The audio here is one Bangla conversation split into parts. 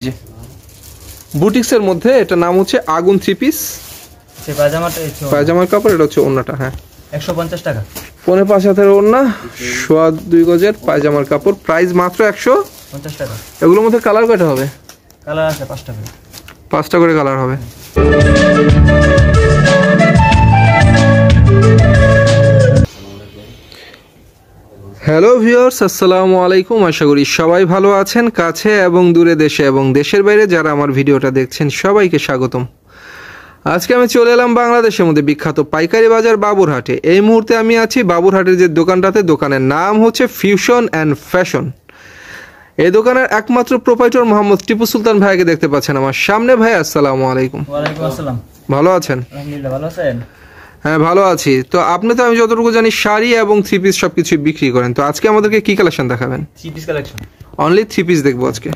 জি। বুটিক্সের মধ্যে এটা নাম হচ্ছে আগুন থ্রি পিস পায়জামার কাপড় এটা হচ্ছে ওড়নাটা হ্যাঁ। একশো পঞ্চাশ টাকা। পনেরো পাঁচ হাতের ওড়না সোয়া দুই গজের পায়জামার কাপড় প্রাইস মাত্র একশো। পঞ্চাশ টাকা। এগুলোর মধ্যে কালার কয়টা হবে? কালার আছে পাঁচ টাকা পাঁচটা করে কালার হবে। হ্যালো ভিউয়ার্স আসসালামু আলাইকুম। আশা করি সবাই ভালো আছেন কাছে এবং দূরে দেশে এবং দেশের বাইরে যারা আমার ভিডিওটা দেখছেন সবাইকে স্বাগতম। আজকে আমি চলে এলাম বাংলাদেশের মধ্যে বিখ্যাত পাইকারি বাজার বাবুরহাটে। এই মুহূর্তে আমি আছি বাবুরহাটের যে দোকানটাতে দোকানের নাম হচ্ছে ফিউশন অ্যান্ড ফ্যাশন এই দোকানের একমাত্র প্রোপাইটর মোহাম্মদ টিপু সুলতান ভাইকে দেখতে পাচ্ছেন আমার সামনে। ভাই আসসালামু আলাইকুম। ভালো আছেন? ভালো আছেন? হ্যাঁ ভালো আছি। তো আপনি তো আমি যতটুকু জানি শাড়ি এবং থ্রি পিস সব কিছু বিক্রি করেন। তো আজকে আমাদেরকে কি কালেকশন দেখাবেন? Three piece collection only three piece দেখব আজকে।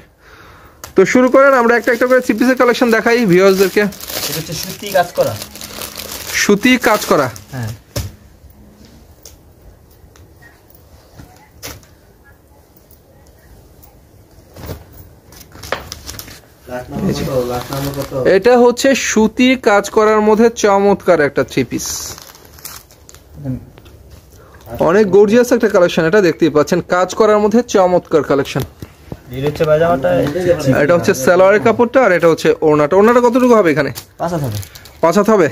তো শুরু করেন আমরা একটা একটা করে থ্রি পিসের কালেকশন দেখাই ভিউয়ার্সদেরকে। এটা হচ্ছে সুতি কাজ করা। সুতি কাজ করা। হ্যাঁ। এটা হচ্ছে সুতি কাজ করার মধ্যে চমৎকার একটা থ্রি পিস অনেক গর্জিয়াস একটা কালেকশন এটা দেখতেই পাচ্ছেন। কাজ করার মধ্যে চমৎকার কালেকশন এটা হচ্ছে পায়জামাটা এটা হচ্ছে সালোয়ারের কাপড়টা আর এটা হচ্ছে ওড়নাটা। ওড়নাটা কতটুকু হবে এখানে? পাঁচ হাত হবে।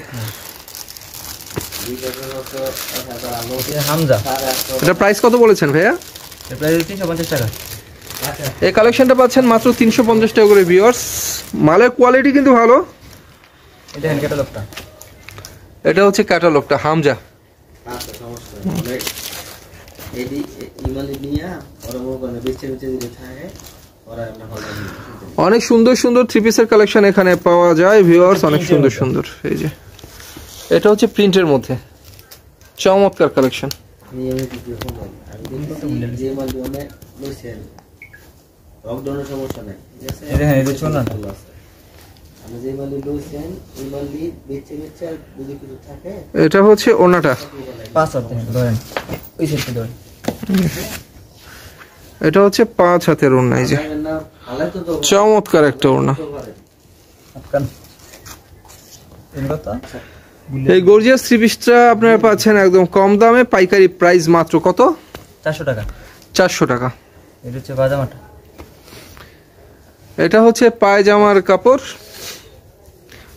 এটা প্রাইস কত বলেছেন ভাইয়া? প্রাইস তিনশো পঞ্চাশ টাকা। এই কালেকশনটা পাচ্ছেন মাত্র তিনশো পঞ্চাশ টাকা করে ভিউয়ার্স মালের কোয়ালিটি কিন্তু ভালো। এটা এটা হচ্ছে ক্যাটালগটা হামজা। আচ্ছা অনেক সুন্দর সুন্দর থ্রি পিসের কালেকশন এখানে পাওয়া যায় ভিউয়ার্স অনেক সুন্দর সুন্দর এই যে। এটা হচ্ছে প্রিন্টের মধ্যে। চমৎকার কালেকশন লকডাউনের সমস্যা নাই। এটা হ্যাঁ, এটা চলনা। ভালো আমি যে মালি লইছেন ওই মালি বেচে বেচে আর যদি কিছু থাকে এটা হচ্ছে ওনাটা পাঁচ হাত ধরেন। ওই সাইডটা ধরেন। এটা হচ্ছে পাঁচ হাতের ওড়না এই যে। চমৎকার একটা ওড়না। কত এই গর্জিয়াস থ্রি পিসটা আপনারা পাচ্ছেন একদম কম দামে পাইকারি প্রাইস মাত্র কত? চারশো টাকা। চারশো টাকা। এটা হচ্ছে পায়জামাটা এটা হচ্ছে পায়জামার কাপড়।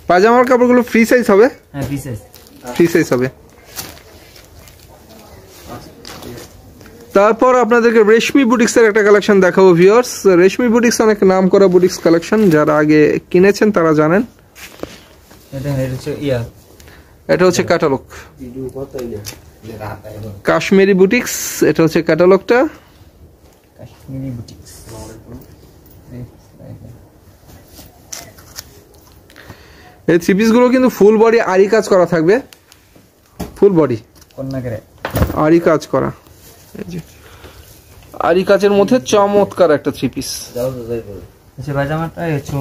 পায়জামার কাপড়গুলো ফ্রি সাইজ হবে? হ্যাঁ ফ্রি সাইজ হবে। তারপর আপনাদেরকে রেশমি বুটিক্সের একটা কালেকশন দেখাবো ভিউয়ার্স রেশমি বুটিক্স অনেক নাম করা বুটিক্স কালেকশন যারা আগে কিনেছেন তারা জানেন। এটা হ্যাঁ, হচ্ছে ক্যাটালগ কাশ্মীরি বুটিক্স এটা হচ্ছে ক্যাটালগটা কাশ্মীরি বুটিক্স এই থ্রি পিসগুলো কিন্তু ফুল বডি আরি কাজ করা থাকবে। ফুল বডি আরি কাজ করা। এই যে। আরি কাজের মধ্যে চমৎকার একটা থ্রি পিস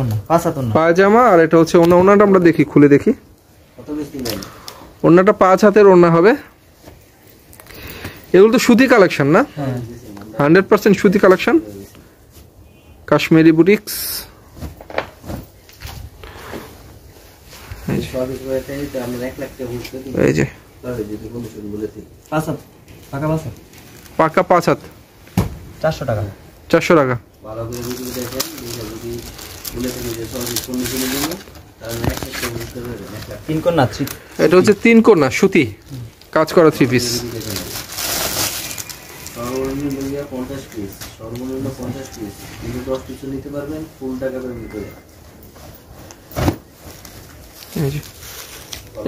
ওনা ওনা পায়জামা আর এটা হচ্ছে ওনা ওনাটা আমরা দেখি খুলে দেখি। ওড়নাটা পাঁচ হাতের ওড়না হবে। এগুলো তো সুতি কালেকশন না? হ্যাঁ। হান্ড্রেড পার্সেন্ট সুতি কালেকশন কাশ্মীরি বুটিক্স সবই করে তাই তো আমরা এক লাখ টাকা বুঝতে দিই এই যে। পাকা পাঁচ হাত। চারশো টাকা। চারশো টাকা ভালো করে যদি দেখেন যদি বলে থাকি যে সবই কমিশনের জন্য পারবেন এটা হচ্ছে তিন কোনা সুতি। কাজ করা থ্রি পিস সর্বনিম্ন পঞ্চাশ পিস সর্বনিম্ন পঞ্চাশ পিস কিন্তু দশ পিসও নিতে পারবেন ফুল টাকা এই যে।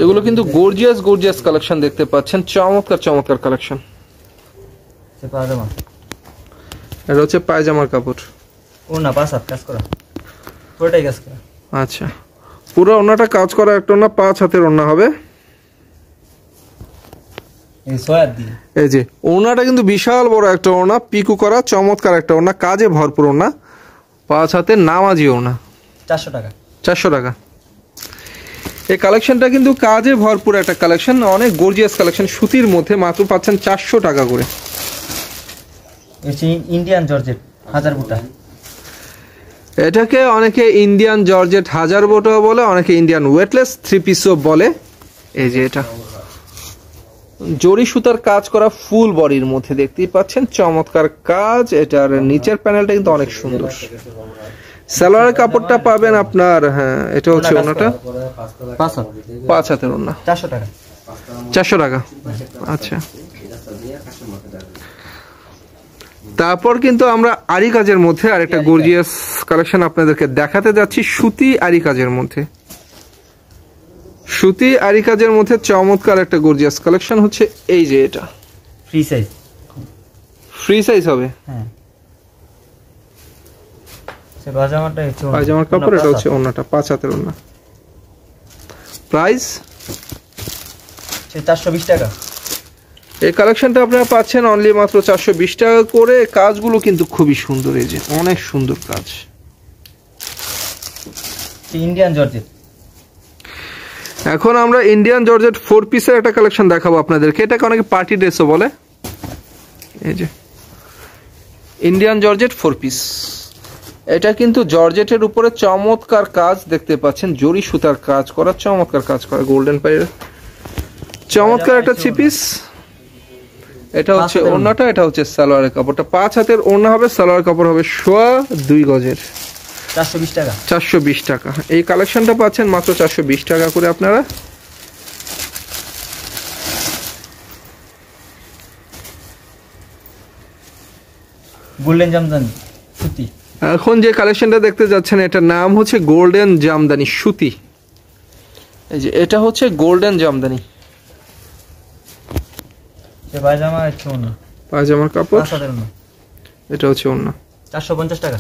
এগুলো কিন্তু গর্জিয়াস গর্জিয়াস কালেকশন দেখতে পাচ্ছেন। চমৎকার চমৎকার কালেকশন এটা হচ্ছে পায়জামার কাপড়। ওনা পাঁচ হাত কাজ করা। পুরোটাই কাজ করা। আচ্ছা। পুরো ওনাটা কাজ করা একটা ওনা পাঁচ হাতের ওনা হবে। এই হাত যে ওনাটা কিন্তু বিশাল বড় একটা ওনা পিকু করা চমৎকার একটা ওনা কাজে ভরপুর ওনা পাঁচ হাতের নামাজি ওনা চারশো টাকা। চারশো টাকা। এই কালেকশনটা কিন্তু কাজে ভরপুর একটা কালেকশন অনেক গর্জিয়াস কালেকশন সুতির মধ্যে মাত্র পাচ্ছেন চারশো টাকা করে। ইন্ডিয়ান জর্জেট হাজার বুটা। এটাকে অনেকে ইন্ডিয়ান জর্জেট হাজার বোটাও বলে অনেকে ইন্ডিয়ান ওয়েটলেস থ্রি পিসও বলে। এই যে এটা। জরি সুতার কাজ করা ফুল বডির মধ্যে দেখতেই পাচ্ছেন চমৎকার কাজ। এটার নিচের প্যানেলটা কিন্তু অনেক সুন্দর। সালোয়ারের কাপড়টা পাবেন আপনার হ্যাঁ এটা হচ্ছে ওনাটা। পাঁচ হাত হাতের ওনা চারশো টাকা। চারশো টাকা? আচ্ছা। তারপর কিন্তু আমরা আরি কাজের মধ্যে আরেকটা গর্জিয়াস কালেকশন আপনাদেরকে দেখাতে যাচ্ছি সুতি আরি কাজের মধ্যে। সুতি আরি কাজের মধ্যে চমৎকার একটা গর্জিয়াস কালেকশন হচ্ছে এই যে এটা। ফ্রি সাইজ ফ্রি সাইজ হবে? হ্যাঁ। সে পাজামাটা হচ্ছে কাপড় এটা হচ্ছে ওনাটা পাঁচ হাতের ওনা প্রাইস চারশো বিশ টাকা। এই কালেকশনটা আপনারা পাচ্ছেন অনলি মাত্র চারশো বিশ টাকা করে। কাজগুলো কিন্তু খুবই সুন্দর এই যে অনেক সুন্দর কাজ। ইন্ডিয়ান জর্জেট এখন আমরা ইন্ডিয়ান জর্জেট ফোর পিসের একটা কালেকশন দেখাবো আপনাদেরকে। এটাকে অনেকে পার্টি ড্রেসও বলে। এই যে। ইন্ডিয়ান জর্জেট ফোর পিস এটা কিন্তু জর্জেটের উপরে চমৎকার কাজ দেখতে পাচ্ছেন। জরি সুতার কাজ করা চমৎকার কাজ করা গোল্ডেন পাইয়ের চমৎকার একটা থ্রি পিস এটা হচ্ছে ওড়নাটা এটা হচ্ছে সালোয়ারের কাপড়টা। পাঁচ হাতের ওড়না হবে সালোয়ার কাপড় হবে সোয়া দুই গজের। চারশো বিশ টাকা। চারশো বিশ টাকা। এই কালেকশনটা পাচ্ছেন মাত্র চারশো বিশ টাকা করে আপনারা। গোল্ডেন জামদানি সুতি। এখন যে কালেকশনটা দেখতে যাচ্ছেন এটার নাম হচ্ছে গোল্ডেন জামদানি সুতি। এই যে এটা হচ্ছে গোল্ডেন জামদানি পায়জামার কাপড়? এটা হচ্ছে অন্য। চারশো পঞ্চাশ টাকা।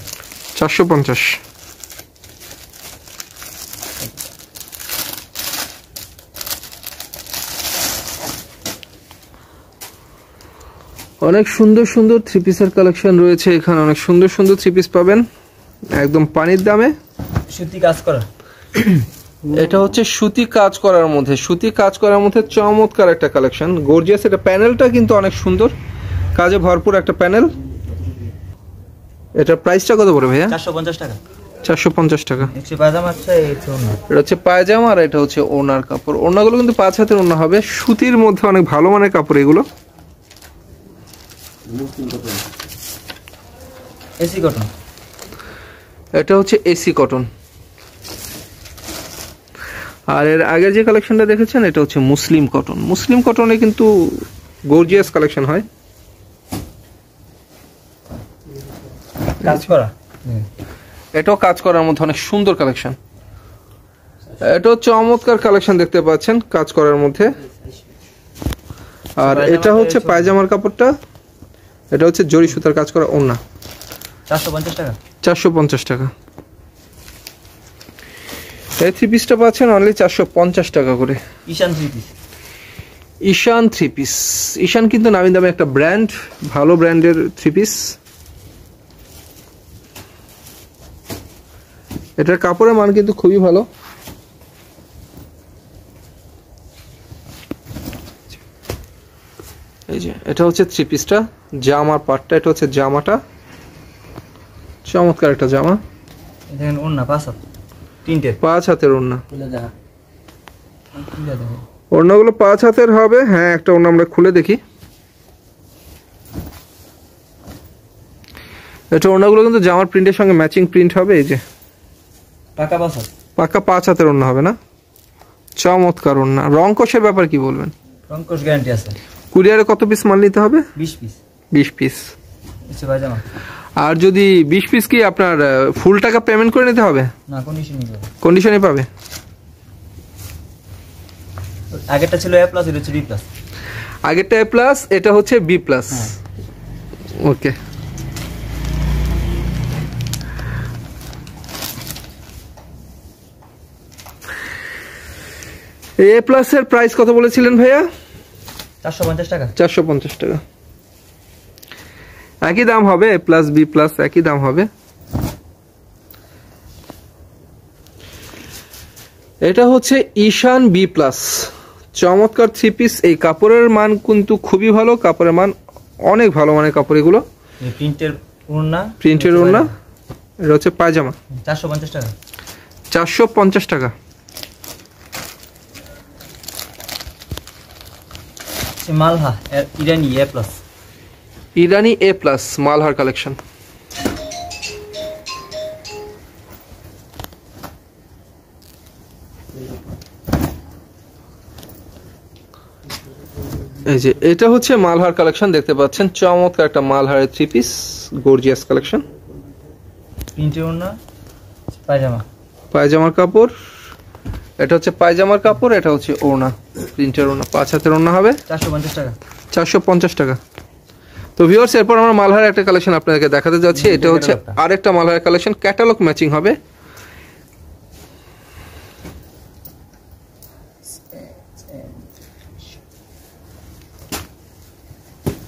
চারশো পঞ্চাশ। অনেক সুন্দর সুন্দর থ্রি পিসের কালেকশন রয়েছে এখানে। অনেক সুন্দর সুন্দর থ্রি পিস পাবেন। একদম পানির দামে। সুতি কাজ করা। এটা হচ্ছে সুতি কাজ করার মধ্যে। সুতি কাজ করার মধ্যে চমৎকার একটা কালেকশন গর্জিয়াস এটা প্যানেলটা কিন্তু অনেক সুন্দর। কাজে ভরপুর একটা প্যানেল এটা প্রাইসটা কত পড়ে ভাইয়া? চারশো পঞ্চাশ টাকা। চারশো পঞ্চাশ টাকা। এটা হচ্ছে পায়জামা আর এটা হচ্ছে ওনার কাপড়। ওনাগুলো কিন্তু পাঁচ হাতের ওনা হবে। সুতির মধ্যে অনেক ভালো মানের কাপড় এগুলো। AC cotton? এটা হচ্ছে এসি কটন। আর এর আগের যে কালেকশনটা দেখেছেন এটা হচ্ছে মুসলিম কটন। মুসলিম কটনে কিন্তু গর্জিয়াস কালেকশন হয়। কাজ করা? এটাও কাজ করার মধ্যে অনেক সুন্দর কালেকশন এটাও চমৎকার কালেকশন দেখতে পাচ্ছেন কাজ করার মধ্যে। আর এটা হচ্ছে পায়জামার কাপড়টা। এটা হচ্ছে জরি সুতার কাজ করা ওড়না। চারশো পঞ্চাশ টাকা? চারশো পঞ্চাশ টাকা। এই থ্রি পিসটা পাচ্ছেন অনলি চারশো পঞ্চাশ টাকা করে। Ishan three piece Ishan three piece Ishan কিন্তু নামি দামে একটা ব্র্যান্ড ভালো ব্র্যান্ডের থ্রি পিস এটার কাপড়ের মান কিন্তু খুবই ভালো এই যে এটা হচ্ছে থ্রি পিসটা জামার পাটটা এটা হচ্ছে জামাটা। চমৎকার একটা জামা। দেখেন ওড়না পাঁচ হাত। তিনটে। পাঁচ হাতের ওড়না। ওড়নাগুলো পাঁচ হাতের হবে। হ্যাঁ একটা ওড়না আমরা খুলে দেখি। এটা ওড়নাগুলো কিন্তু জামার প্রিন্টের সঙ্গে ম্যাচিং প্রিন্ট হবে এই যে। পাকা পাঁচ হাত। পাক্কা পাঁচ হাতের ওড়না হবে না? চমৎকার ওড়না। রং কষের ব্যাপার কি বলবেন? রঙ্কশ গ্যারান্টি আছে। কুরিয়ারে কত পিস মাল নিতে হবে? বিশ পিস বিশ পিস আর যদি বিশ পিস কি আপনার ফুল টাকা পেমেন্ট করে নিতে হবে? না কন্ডিশনে পাবে। আগেরটা ছিল এ প্লাস এটা হচ্ছে বি প্লাস আগেরটা এ প্লাস এটা হচ্ছে B plus. Okay A plus এর প্রাইস কত বলেছিলেন ভাইয়া? চারশো পঞ্চাশ টাকা? চারশো পঞ্চাশ টাকা। একই দাম হবে প্লাস বি প্লাস একই দাম হবে। এটা হচ্ছে ঈশান বি প্লাস চমৎকার থ্রি পিস এই কাপড়ের মান কিন্তু খুবই ভালো কাপড়ের মান অনেক ভালো মানের কাপড় এগুলো। প্রিন্টের ওড়না? প্রিন্টের ওড়না এটা হচ্ছে পায়জামা। চারশো পঞ্চাশ টাকা। চারশো পঞ্চাশ টাকা। Malha Irani A plus Irani A plus Malhar collection এই যে এটা হচ্ছে মালহার কালেকশন দেখতে পাচ্ছেন। চমৎকার একটা মালহারের থ্রি পিস গর্জিয়াস কালেকশন প্রিন্টের ওড়না পায়জামা। পায়জামার কাপড়। এটা হচ্ছে পায়জামার কাপড় এটা হচ্ছে ওড়না প্রিন্টের ওড়না পাঁচ হাতের ওড়না হবে। চারশো পঞ্চাশ টাকা। চারশো পঞ্চাশ টাকা। তো ভিউয়ার্স এরপর আমরা মালহার একটা কালেকশন আপনাদেরকে দেখাতে যাচ্ছি। এটা হচ্ছে। আরেকটা মালহার কালেকশন ক্যাটালগ ম্যাচিং হবে।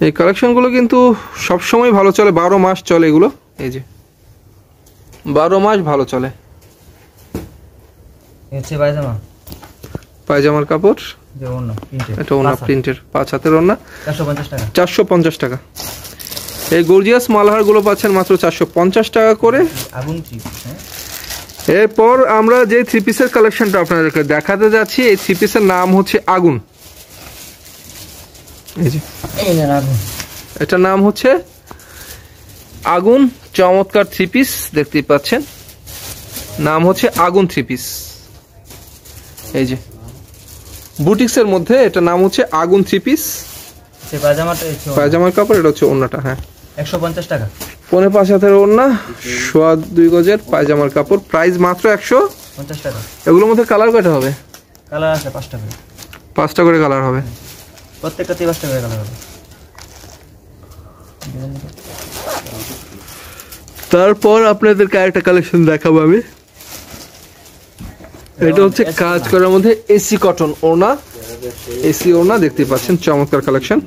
এই কালেকশনগুলো কিন্তু সবসময় ভালো চলে বারো মাস চলে এগুলো। এই যে বারো মাস ভালো চলে। হচ্ছে পায়জামা। পায়জামার কাপড়? এটা ওনা প্রিন্টের পাঁচ হাতের ওনা চারশো পঞ্চাশ টাকা। এই গর্জিয়াস মালহারগুলো পাচ্ছেন মাত্র চারশো পঞ্চাশ টাকা করে। হ্যাঁ? এরপর আমরা যে থ্রি পিসের কালেকশনটা আপনাদেরকে দেখাতে যাচ্ছি এই থ্রি পিসের নাম হচ্ছে আগুন। এটার নাম হচ্ছে আগুন চমৎকার থ্রি পিস দেখতেই পাচ্ছেন। নাম হচ্ছে আগুন থ্রি পিস। এই যে। বুটিক্সের মধ্যে এটা নাম হচ্ছে আগুন থ্রি পিস। পায়জামাটা পায়জামার কাপড় এটা হচ্ছে অন্যটা হ্যাঁ। একশো পঞ্চাশ টাকা। পনেরো পাঁচ হাতের ওড়না সোয়া দুই গজের পায়জামার কাপড় প্রাইস মাত্র একশো। পঞ্চাশ টাকা। এগুলোর মধ্যে কালার কয়টা হবে? কালার আছে পাঁচটা করে। পাঁচটা করে কালার হবে। প্রত্যেকটাতে পাঁচটা করে কালার হবে। তারপর আপনাদেরকে আরেকটা কালেকশন দেখাবো আমি। এটা হচ্ছে কাজ করার মধ্যে এসি কটন ওনা এসি ওনা দেখতে পাচ্ছেন চমৎকার কালেকশন।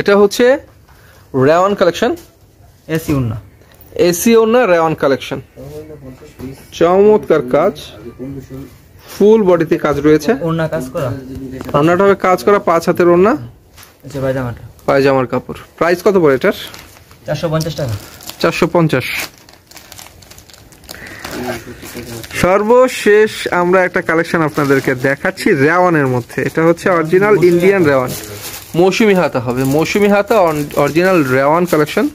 এটা হচ্ছে রেওয়ান কালেকশন। এসি ওড়না। এসি ওনা রেওয়ান কালেকশন। চমৎকার কাজ। ফুল বডিতে কাজ রয়েছে। ওড়না কাজ করা? ওনাটা হবে কাজ করা পাঁচ হাতের ওনা পায়জামাটা। পায়জামার কাপড়। প্রাইস কত পড়ে এটার? টাকা। সর্বশেষ আমরা একটা কালেকশন আপনাদেরকে দেখাচ্ছি রেওয়ানের মধ্যে। এটা হচ্ছে অরিজিনাল ইন্ডিয়ান রেওয়ান। মৌসুমি হাতা হবে। মৌসুমি হাতা original Rewan collection.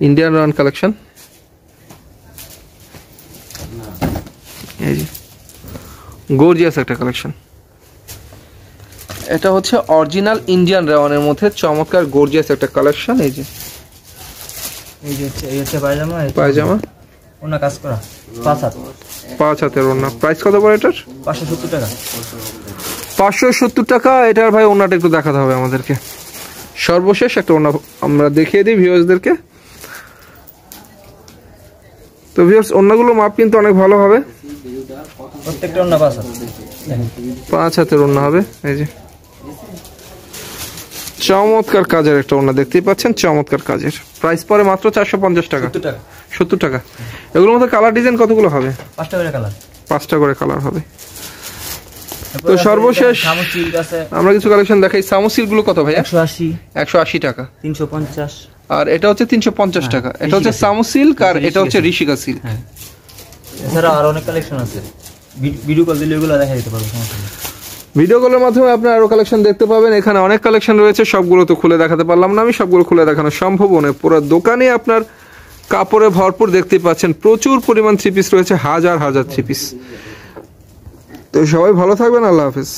Indian Rewan collection. Gorgeous একটা কালেকশন। এটা হচ্ছে অরিজিনাল ইন্ডিয়ান রেওয়ানের মধ্যে চমৎকার গর্জিয়াস একটা কালেকশন। এই যে। এই যে হচ্ছে এই হচ্ছে পায়জামা পায়জামা? ওড়না কাজ করা পাঁচ হাত। পাঁচ হাতের ওড়না। প্রাইস কত পড়ে এটার? পাঁচশো সত্তর টাকা। পাঁচশো সত্তর টাকা এটার ভাই ওড়নাটা একটু দেখাতে হবে আমাদেরকে। সর্বশেষ একটা ওড়না আমরা দেখিয়ে দিই ভিউয়ার্সদেরকে। তো ভিউয়ার্স ওড়নাগুলো মাপ কিন্তু অনেক ভালো হবে। প্রত্যেকটা পাঁচ হাত। পাঁচ হাতের ওড়না হবে এই যে। চমৎকার কাজের একটা ওড়না দেখতেই পাচ্ছেন চমৎকার কাজের। প্রাইস পরে মাত্র চারশো পঞ্চাশ টাকা। সত্তর টাকা। এগুলোর মধ্যে কালার ডিজাইন কতগুলো হবে? পাঁচটা করে কালার পাঁচটা করে কালার হবে। তো সর্বশেষ- আমরা কিছু কালেকশন দেখাই। সামোসিলগুলো কত ভাইয়া? একশো আশি। একশো আশি টাকা। তিনশো পঞ্চাশ। আর এটা হচ্ছে তিনশো পঞ্চাশ হ্যাঁ, টাকা। এটা হচ্ছে ঋষিকা সামু সিল্ক আর এটা হচ্ছে ঋষিকা সিল্ক হ্যাঁ। এছাড়া আরও অনেক কালেকশন আছে। ভিডিও কল দিলে ওগুলো দেখা দিতে পারব সমস্যা ভিডিও কলের মাধ্যমে আপনি আরও কালেকশন দেখতে পাবেন। এখানে অনেক কালেকশন রয়েছে, সবগুলো তো খুলে দেখাতে পারলাম না আমি। সবগুলো খুলে দেখানো সম্ভব নয় পুরো দোকানে আপনার কাপড়ে ভরপুর দেখতে পাচ্ছেন। প্রচুর পরিমাণ থ্রি পিস রয়েছে, হাজার হাজার থ্রি পিস তো সবাই ভালো থাকবেন, আল্লাহ হাফিজ।